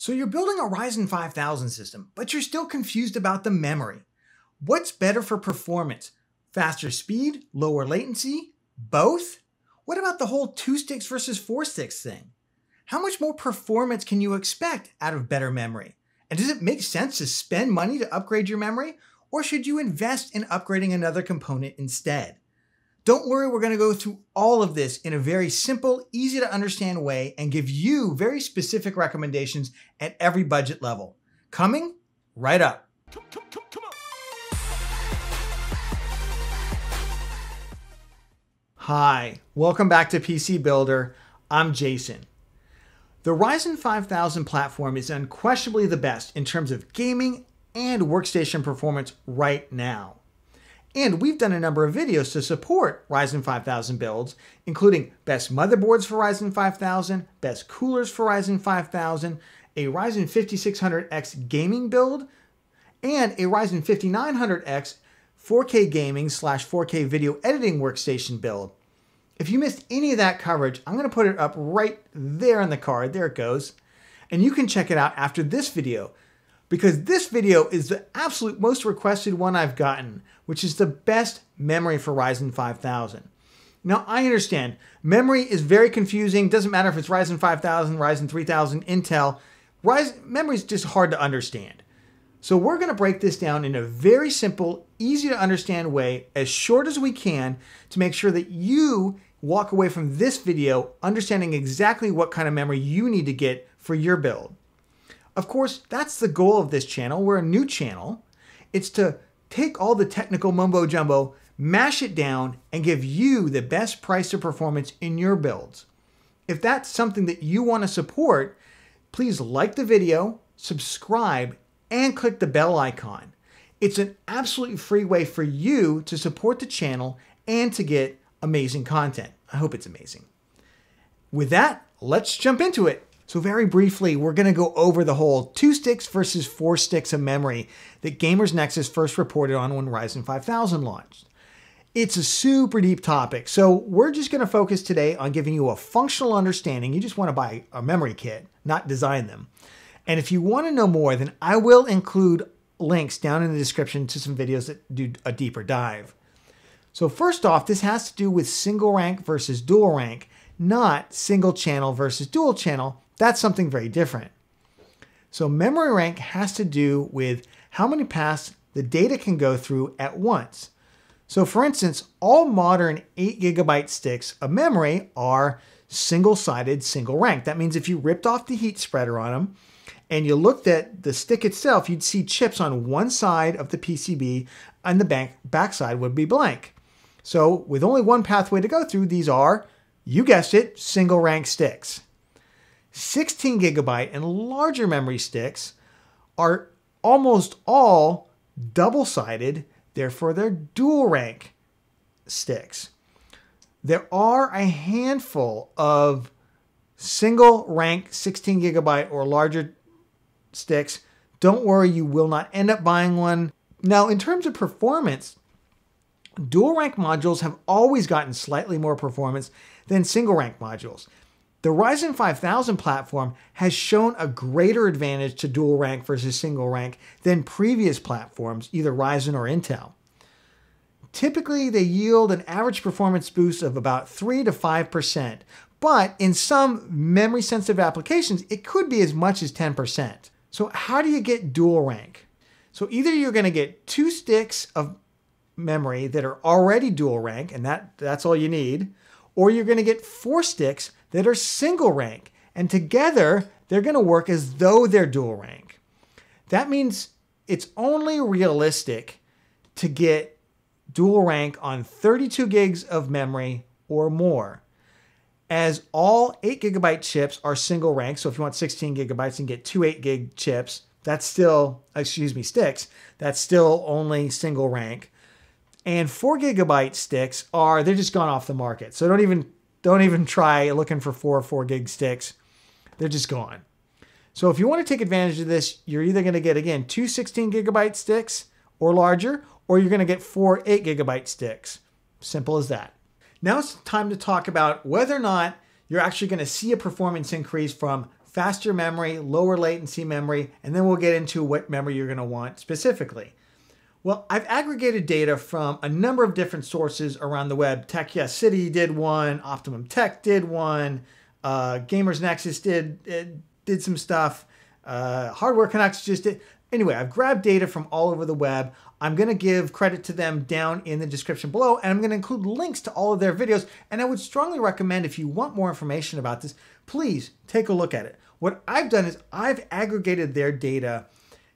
So you're building a Ryzen 5000 system, but you're still confused about the memory. What's better for performance? Faster speed, lower latency, both? What about the whole two sticks versus four sticks thing? How much more performance can you expect out of better memory? And does it make sense to spend money to upgrade your memory? Or should you invest in upgrading another component instead? Don't worry, we're going to go through all of this in a very simple, easy to understand way and give you very specific recommendations at every budget level. Coming right up. Hi, welcome back to PC Builder. I'm Jason. The Ryzen 5000 platform is unquestionably the best in terms of gaming and workstation performance right now. And we've done a number of videos to support Ryzen 5000 builds, including best motherboards for Ryzen 5000, best coolers for Ryzen 5000, a Ryzen 5600X gaming build, and a Ryzen 5900X 4K gaming slash 4K video editing workstation build. If you missed any of that coverage, I'm going to put it up right there on the card. There it goes. And you can check it out after this video because this video is the absolute most requested one I've gotten, which is the best memory for Ryzen 5000. Now, I understand memory is very confusing. Doesn't matter if it's Ryzen 5000, Ryzen 3000, Intel. Ryzen, memory is just hard to understand. So we're going to break this down in a very simple, easy to understand way, as short as we can, to make sure that you walk away from this video understanding exactly what kind of memory you need to get for your build. Of course, that's the goal of this channel. We're a new channel. It's to take all the technical mumbo jumbo, mash it down, and give you the best price to performance in your builds. If that's something that you want to support, please like the video, subscribe, and click the bell icon. It's an absolutely free way for you to support the channel and to get amazing content. I hope it's amazing. With that, let's jump into it. So very briefly, we're going to go over the whole two sticks versus four sticks of memory that Gamers Nexus first reported on when Ryzen 5000 launched. It's a super deep topic, so we're just going to focus today on giving you a functional understanding. You just want to buy a memory kit, not design them. And if you want to know more, then I will include links down in the description to some videos that do a deeper dive. So first off, this has to do with single rank versus dual rank, not single channel versus dual channel, that's something very different. So memory rank has to do with how many paths the data can go through at once. So for instance, all modern 8 gigabyte sticks of memory are single-sided single rank. That means if you ripped off the heat spreader on them and you looked at the stick itself, you'd see chips on one side of the PCB and the back, back side would be blank. So with only one pathway to go through, these are, you guessed it, single rank sticks. 16 gigabyte and larger memory sticks are almost all double-sided, therefore they're dual rank sticks. There are a handful of single rank 16 gigabyte or larger sticks. Don't worry, you will not end up buying one. Now, in terms of performance, dual rank modules have always gotten slightly more performance than single rank modules. The Ryzen 5000 platform has shown a greater advantage to dual rank versus single rank than previous platforms, either Ryzen or Intel. Typically, they yield an average performance boost of about 3 to 5%, but in some memory sensitive applications, it could be as much as 10%. So, how do you get dual rank? So, either you're going to get two sticks of memory that are already dual rank, and that, that's all you need, or you're going to get four sticks that are single rank. And together, they're going to work as though they're dual rank. That means it's only realistic to get dual rank on 32 gigs of memory or more. As all 8 gigabyte chips are single rank, so if you want 16 gigabytes and get two 8 gig chips, that's still, excuse me, sticks, that's still only single rank. And 4 gigabyte sticks are, they're just gone off the market. So don't even don't even try looking for four or 4 gig sticks. They're just gone. So if you want to take advantage of this, you're either going to get, again, two 16 gigabyte sticks or larger, or you're going to get four 8 gigabyte sticks. Simple as that. Now it's time to talk about whether or not you're actually going to see a performance increase from faster memory, lower latency memory, and then we'll get into what memory you're going to want specifically. Well, I've aggregated data from a number of different sources around the web. Tech Yes City did one, Optimum Tech did one, uh, Gamers Nexus did did some stuff, uh, Hardware Canucks just did. Anyway, I've grabbed data from all over the web. I'm going to give credit to them down in the description below, and I'm going to include links to all of their videos. And I would strongly recommend if you want more information about this, please take a look at it. What I've done is I've aggregated their data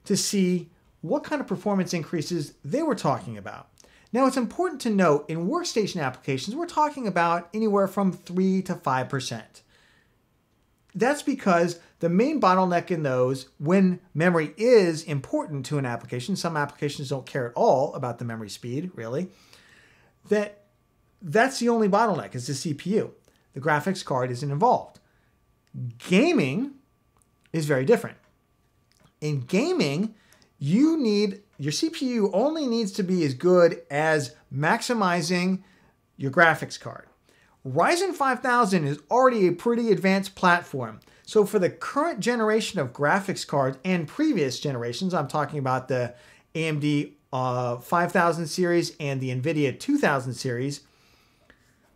to see what kind of performance increases they were talking about. Now, it's important to note in workstation applications, we're talking about anywhere from 3 to 5%. That's because the main bottleneck in those, when memory is important to an application, some applications don't care at all about the memory speed, really, that that's the only bottleneck is the CPU. The graphics card isn't involved. Gaming is very different. In gaming, you need your CPU only needs to be as good as maximizing your graphics card. Ryzen 5000 is already a pretty advanced platform. So for the current generation of graphics cards and previous generations, I'm talking about the AMD uh, 5000 series and the NVIDIA 2000 series,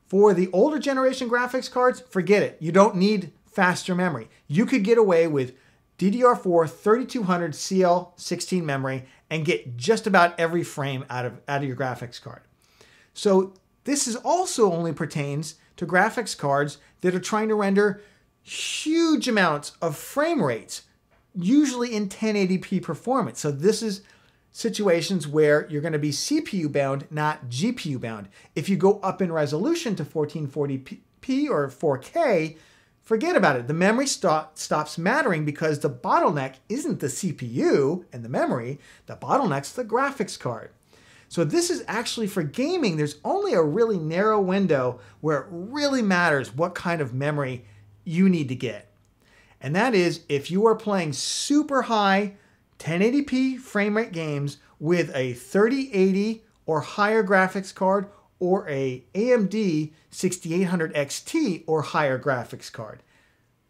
for the older generation graphics cards, forget it. You don't need faster memory. You could get away with DDR4 3200 CL16 memory and get just about every frame out of, out of your graphics card. So this is also only pertains to graphics cards that are trying to render huge amounts of frame rates, usually in 1080p performance. So this is situations where you're going to be CPU bound, not GPU bound. If you go up in resolution to 1440p or 4K, forget about it. The memory stop, stops mattering because the bottleneck isn't the CPU and the memory, the bottleneck's the graphics card. So this is actually for gaming, there's only a really narrow window where it really matters what kind of memory you need to get. And that is if you are playing super high 1080p frame rate games with a 3080 or higher graphics card or a AMD 6800 XT or higher graphics card.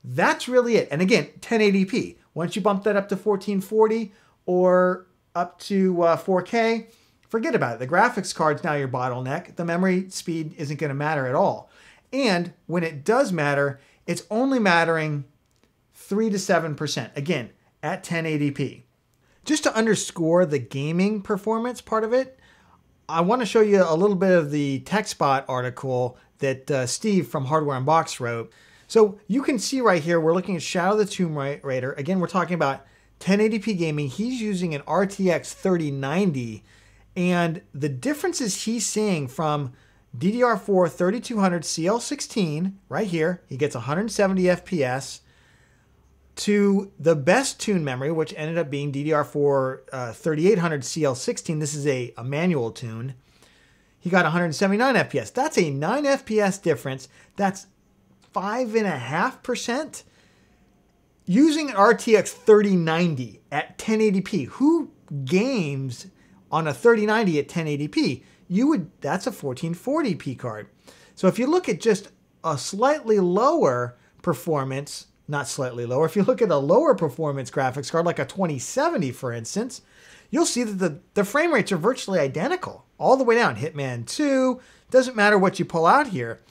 That's really it. And again, 1080p. Once you bump that up to 1440 or up to uh, 4K, forget about it. The graphics card's now your bottleneck. The memory speed isn't going to matter at all. And when it does matter, it's only mattering 3 to 7%. Again, at 1080p. Just to underscore the gaming performance part of it, I want to show you a little bit of the TechSpot article that uh, Steve from Hardware Unboxed wrote. So you can see right here, we're looking at Shadow of the Tomb Raider. Again, we're talking about 1080p gaming. He's using an RTX 3090. And the differences he's seeing from DDR4 3200 CL16 right here, he gets 170 FPS to the best tune memory, which ended up being DDR4 uh, 3800 CL16. This is a, a manual tune. He got 179 FPS. That's a 9 FPS difference. That's 5.5%. Using an RTX 3090 at 1080p. Who games on a 3090 at 1080p? You would, that's a 1440p card. So if you look at just a slightly lower performance not slightly lower. If you look at a lower performance graphics card, like a 2070, for instance, you'll see that the, the frame rates are virtually identical all the way down. Hitman 2, doesn't matter what you pull out here.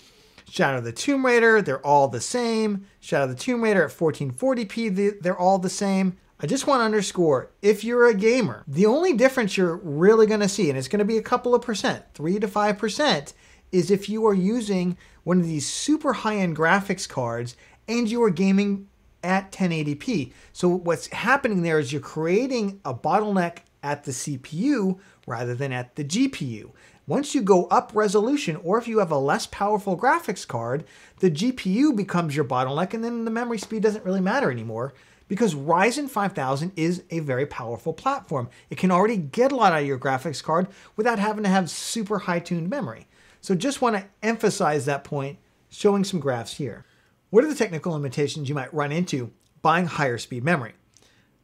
Shadow of the Tomb Raider, they're all the same. Shadow of the Tomb Raider at 1440p, they're all the same. I just want to underscore if you're a gamer, the only difference you're really going to see, and it's going to be a couple of percent, 3 to 5%, is if you are using one of these super high end graphics cards and you are gaming at 1080p. So what's happening there is you're creating a bottleneck at the CPU rather than at the GPU. Once you go up resolution, or if you have a less powerful graphics card, the GPU becomes your bottleneck, and then the memory speed doesn't really matter anymore because Ryzen 5000 is a very powerful platform. It can already get a lot out of your graphics card without having to have super high tuned memory. So just want to emphasize that point, showing some graphs here. What are the technical limitations you might run into buying higher speed memory?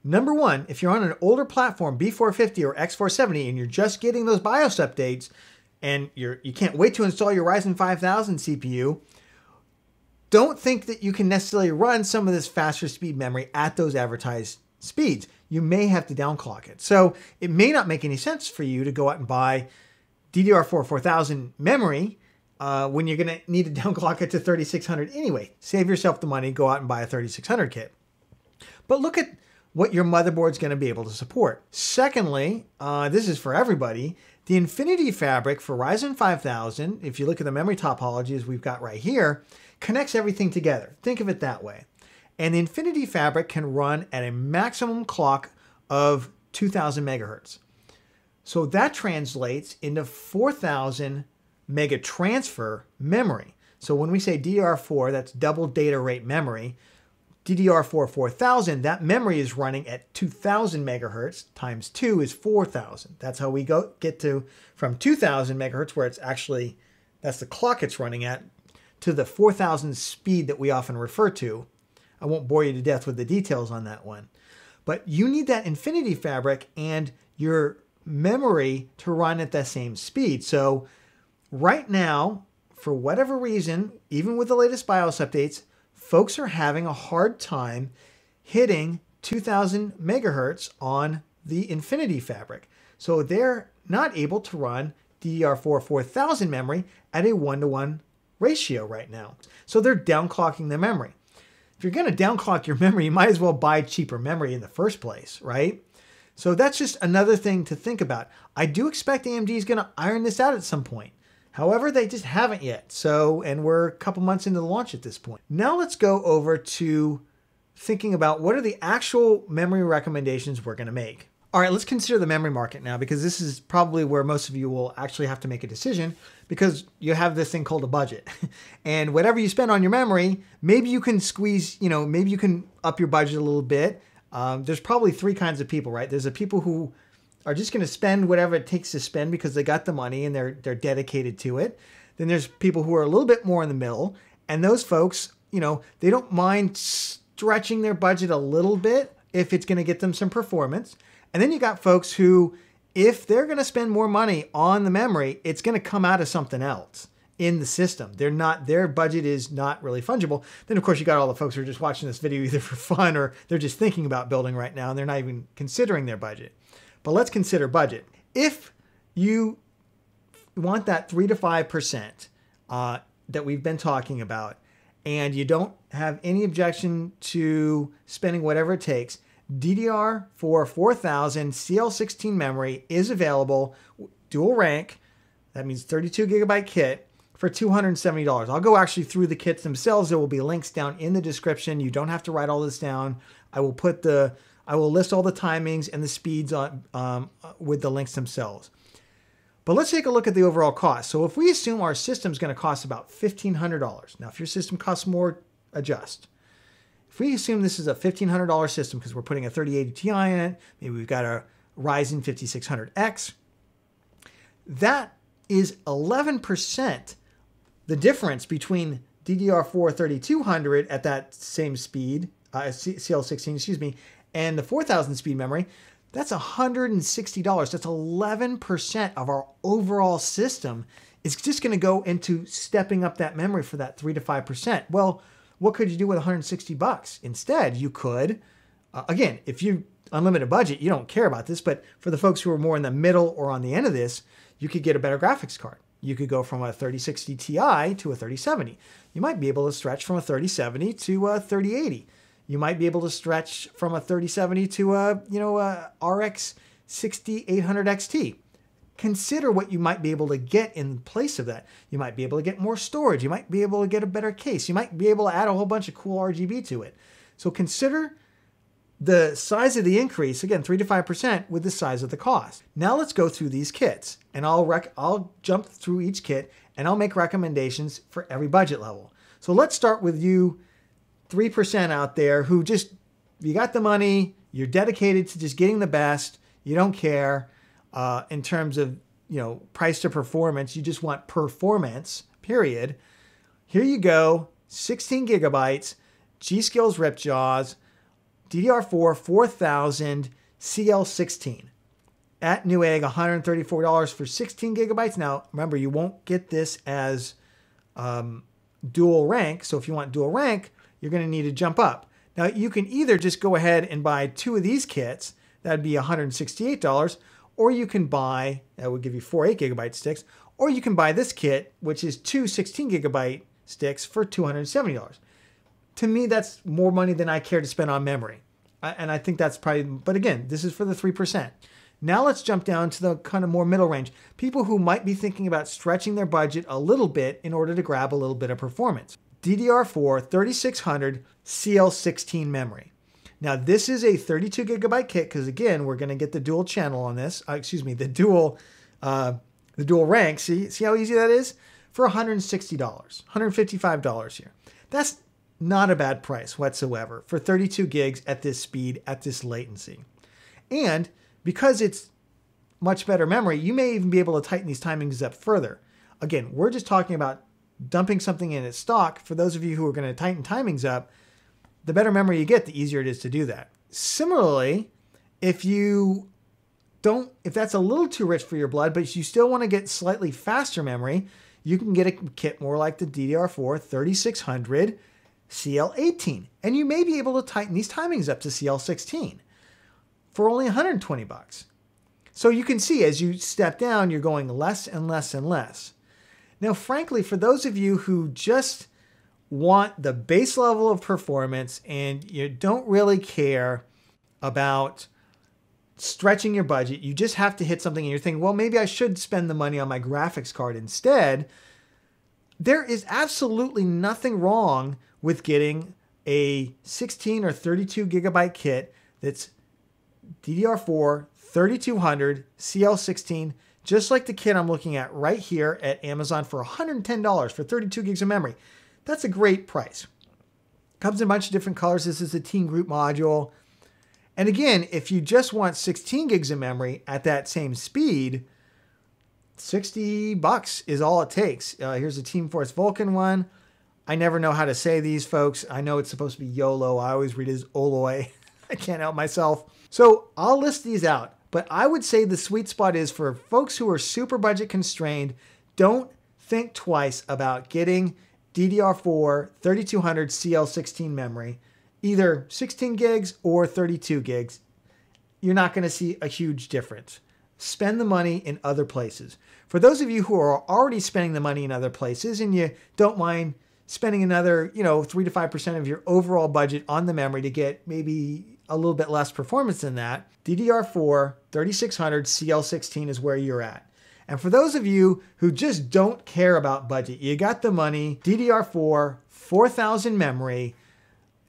Number one, if you're on an older platform, B450 or X470, and you're just getting those BIOS updates, and you're you can't wait to install your Ryzen 5000 CPU, don't think that you can necessarily run some of this faster speed memory at those advertised speeds. You may have to downclock it. So it may not make any sense for you to go out and buy DDR4 4000 memory uh, when you're going to need to downclock it to 3600 anyway. Save yourself the money, go out and buy a 3600 kit. But look at what your motherboard's going to be able to support. Secondly, uh, this is for everybody, the Infinity Fabric for Ryzen 5000, if you look at the memory topologies we've got right here, connects everything together. Think of it that way. And the Infinity Fabric can run at a maximum clock of 2000 megahertz. So that translates into 4000 mega transfer memory. So when we say DDR4, that's double data rate memory. DDR4 4000, that memory is running at 2000 megahertz times 2 is 4000. That's how we go get to from 2000 megahertz where it's actually that's the clock it's running at to the 4000 speed that we often refer to. I won't bore you to death with the details on that one. But you need that Infinity Fabric and your memory to run at that same speed. So right now, for whatever reason, even with the latest BIOS updates, folks are having a hard time hitting 2000 megahertz on the Infinity Fabric. So they're not able to run DDR4 4000 memory at a one to one ratio right now. So they're downclocking their memory. If you're going to downclock your memory, you might as well buy cheaper memory in the first place, right? So that's just another thing to think about. I do expect AMD is going to iron this out at some point. However, they just haven't yet. So, and we're a couple months into the launch at this point. Now let's go over to thinking about what are the actual memory recommendations we're going to make. All right, let's consider the memory market now because this is probably where most of you will actually have to make a decision because you have this thing called a budget. and whatever you spend on your memory, maybe you can squeeze, you know, maybe you can up your budget a little bit. Um, there's probably three kinds of people, right? There's the people who are just going to spend whatever it takes to spend because they got the money and they're they're dedicated to it. Then there's people who are a little bit more in the middle, and those folks, you know, they don't mind stretching their budget a little bit if it's going to get them some performance. And then you got folks who if they're going to spend more money on the memory, it's going to come out of something else in the system. They're not their budget is not really fungible. Then of course you got all the folks who are just watching this video either for fun or they're just thinking about building right now and they're not even considering their budget. But let's consider budget. If you want that 3 to 5% uh, that we've been talking about, and you don't have any objection to spending whatever it takes, DDR4 4000 CL16 memory is available, dual rank, that means 32 gigabyte kit for $270. I'll go actually through the kits themselves. There will be links down in the description. You don't have to write all this down. I will put the I will list all the timings and the speeds on um, with the links themselves. But let's take a look at the overall cost. So if we assume our system is going to cost about $1,500. Now, if your system costs more, adjust. If we assume this is a $1,500 system because we're putting a 3080 Ti in it, maybe we've got a Ryzen 5600X, that is 11% the difference between DDR4 3200 at that same speed, uh, CL16, excuse me, and the 4000 speed memory, that's $160. That's 11% of our overall system is just going to go into stepping up that memory for that 3 to 5%. Well, what could you do with 160 bucks? Instead, you could uh, again, if you unlimited budget, you don't care about this, but for the folks who are more in the middle or on the end of this, you could get a better graphics card. You could go from a 3060 Ti to a 3070. You might be able to stretch from a 3070 to a 3080 you might be able to stretch from a 3070 to a, you know, a RX 6800 XT. Consider what you might be able to get in place of that. You might be able to get more storage. You might be able to get a better case. You might be able to add a whole bunch of cool RGB to it. So consider the size of the increase, again, 3 to 5% with the size of the cost. Now let's go through these kits and I'll, rec- I'll jump through each kit and I'll make recommendations for every budget level. So let's start with you 3% out there who just, you got the money, you're dedicated to just getting the best, you don't care uh, in terms of, you know, price to performance, you just want performance, period. Here you go, 16 gigabytes, G Skills Ripjaws, DDR4 4000 CL16 at Newegg, $134 for 16 gigabytes. Now, remember, you won't get this as um, dual rank. So if you want dual rank, you're going to need to jump up. Now you can either just go ahead and buy two of these kits, that'd be $168, or you can buy, that would give you four 8 gigabyte sticks, or you can buy this kit, which is two 16 gigabyte sticks for $270. To me, that's more money than I care to spend on memory. And I think that's probably, but again, this is for the 3%. Now let's jump down to the kind of more middle range. People who might be thinking about stretching their budget a little bit in order to grab a little bit of performance. DDR4 3600 CL16 memory. Now this is a 32 gigabyte kit because again we're going to get the dual channel on this. Uh, excuse me, the dual, uh, the dual rank. See, see how easy that is for $160, $155 here. That's not a bad price whatsoever for 32 gigs at this speed at this latency, and because it's much better memory, you may even be able to tighten these timings up further. Again, we're just talking about dumping something in its stock. For those of you who are going to tighten timings up, the better memory you get, the easier it is to do that. Similarly, if you don't, if that's a little too rich for your blood, but you still want to get slightly faster memory, you can get a kit more like the DDR4 3600 CL18, and you may be able to tighten these timings up to CL16 for only 120 bucks. So you can see as you step down, you're going less and less and less. Now, frankly, for those of you who just want the base level of performance and you don't really care about stretching your budget, you just have to hit something and you're thinking, well, maybe I should spend the money on my graphics card instead. There is absolutely nothing wrong with getting a 16 or 32 gigabyte kit that's DDR4 3200 CL16, just like the kit I'm looking at right here at Amazon for $110 for 32 gigs of memory. That's a great price. Comes in a bunch of different colors. This is a Team Group module. And again, if you just want 16 gigs of memory at that same speed, 60 bucks is all it takes. Uh, here's a Team Force Vulcan one. I never know how to say these folks. I know it's supposed to be YOLO. I always read it as Oloy. I can't help myself. So I'll list these out, but I would say the sweet spot is for folks who are super budget constrained, don't think twice about getting DDR4 3200 CL16 memory, either 16 gigs or 32 gigs. You're not going to see a huge difference. Spend the money in other places. For those of you who are already spending the money in other places and you don't mind spending another, you know, 3 to 5% of your overall budget on the memory to get maybe a little bit less performance than that, DDR4 3600 CL16 is where you're at. And for those of you who just don't care about budget, you got the money, DDR4, 4000 memory.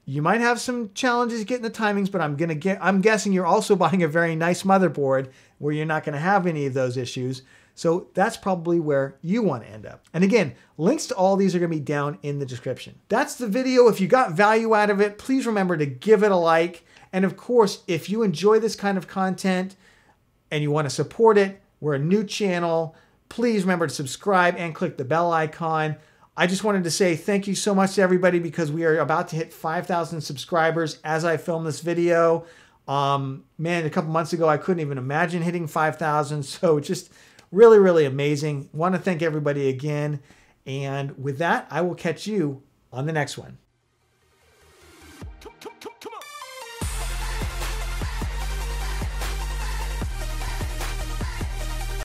You might have some challenges getting the timings, but I'm gonna get I'm guessing you're also buying a very nice motherboard where you're not gonna have any of those issues. So that's probably where you want to end up. And again, links to all these are going to be down in the description. That's the video. If you got value out of it, please remember to give it a like. And of course, if you enjoy this kind of content and you want to support it, we're a new channel. Please remember to subscribe and click the bell icon. I just wanted to say thank you so much to everybody because we are about to hit 5,000 subscribers as I film this video. Um, man, a couple months ago, I couldn't even imagine hitting 5,000. So just really, really amazing. Want to thank everybody again. And with that, I will catch you on the next one.